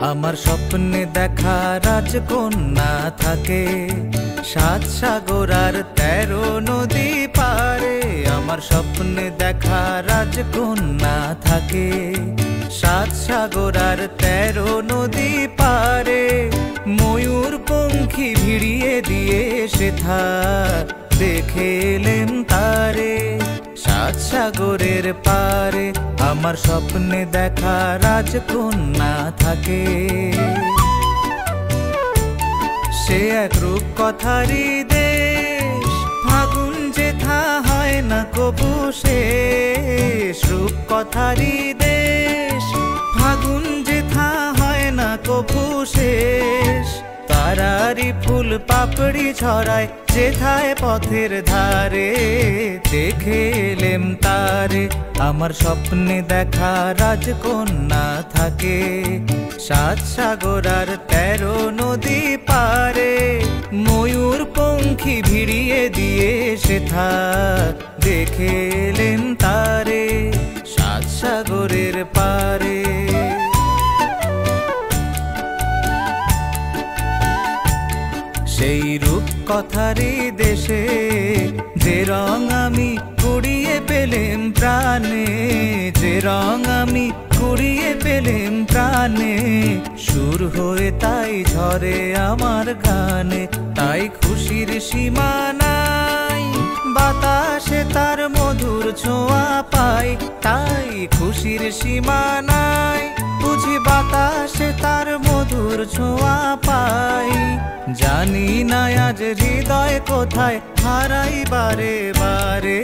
আমার স্বপ্নে দেখা রাজকন্যা থাকে। সাত সাগর আর তেরো নদী পারে। আমার স্বপ্নে দেখা রাজকন্যা থাকে। সাত সাগর আর তেরো নদী পারে। ময়ূর পঙ্খী ভিড়িয়ে দিয়ে সে থাক দেখেলেন তারে। সাগরের পারে আমার স্বপ্নে দেখা রাজকন্যা থাকে। সে এক রূপ কথারই দেশ ফাগুন যেথা হয় না কবু শেষ। রূপ কথারই দেশ ফাগুন যেথা হয় না কবু শেষ। তারারি ফুল পাপড়ি ছড়ায় যেথায় পথের ধারে দেখেলেম তারে। আমার স্বপ্নে দেখা রাজকন্যা থাকে, সাত সাগর আর তেরো নদী পারে। ময়ূর পঙ্খী ভিড়িয়ে দিয়ে সেথা দেখেলেম তারে, সাত সাগরের পারে। সেই রূপ কথারই দেশে, যে রং আমি কুড়িয়ে পেলেম প্রাণে, যে রং আমি কুড়িয়ে পেলেম প্রাণে, সুর হয়ে তাই ঝরে আমার গানে, তাই খুশির সীমা নাই বাতাসে তার মধুর ছোঁয়া পাই, তাই খুশির সীমা নাই বুঝি বাতাসে তার মধুর ছোঁয়া পাই। জানি না আজ হৃদয় কোথায়, হারাই বারে বারে,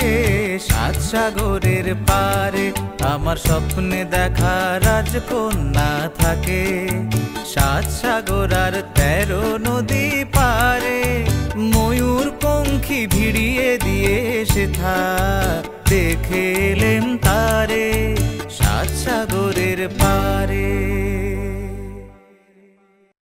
সাত সাগরের পারে। আমার স্বপ্নে দেখা রাজকন্যা থাকে, সাত সাগর আর তেরো নদী পারে। ময়ূর পঙ্খী ভিড়িয়ে দিয়ে সেথা দেখেলেন তারে, সাত সাগরের পারে।